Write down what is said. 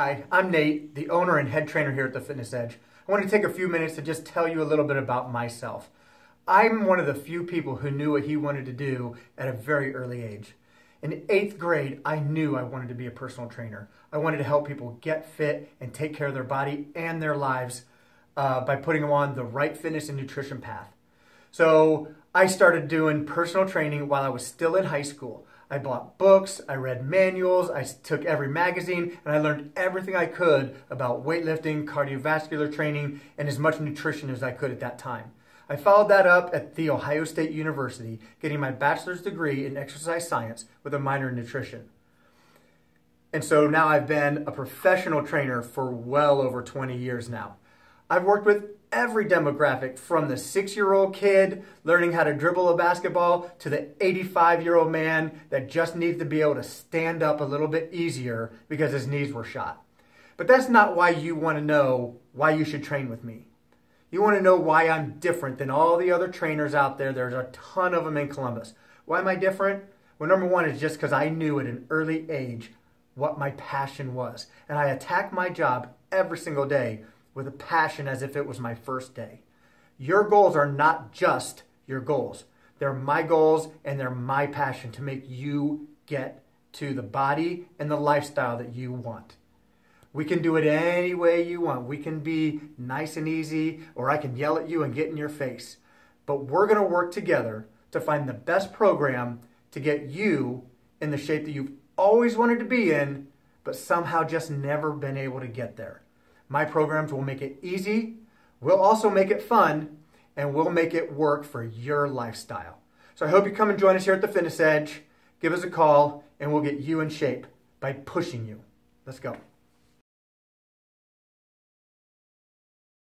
Hi, I'm Nate, the owner and head trainer here at the Fitness Edge. I want to take a few minutes to just tell you a little bit about myself. I'm one of the few people who knew what he wanted to do at a very early age. In eighth grade, I knew I wanted to be a personal trainer. I wanted to help people get fit and take care of their body and their lives uh, by putting them on the right fitness and nutrition path. So I started doing personal training while I was still in high school. I bought books, I read manuals, I took every magazine, and I learned everything I could about weightlifting, cardiovascular training, and as much nutrition as I could at that time. I followed that up at The Ohio State University, getting my bachelor's degree in exercise science with a minor in nutrition. And so now I've been a professional trainer for well over 20 years now. I've worked with every demographic from the six year old kid learning how to dribble a basketball to the 85 year old man that just needs to be able to stand up a little bit easier because his knees were shot. But that's not why you want to know why you should train with me. You want to know why I'm different than all the other trainers out there. There's a ton of them in Columbus. Why am I different? Well, number one is just because I knew at an early age what my passion was. And I attack my job every single day with a passion as if it was my first day. Your goals are not just your goals. They're my goals and they're my passion to make you get to the body and the lifestyle that you want. We can do it any way you want. We can be nice and easy, or I can yell at you and get in your face. But we're going to work together to find the best program to get you in the shape that you've always wanted to be in, but somehow just never been able to get there. My programs will make it easy, we'll also make it fun, and we'll make it work for your lifestyle. So I hope you come and join us here at the Fitness Edge. Give us a call, and we'll get you in shape by pushing you. Let's go.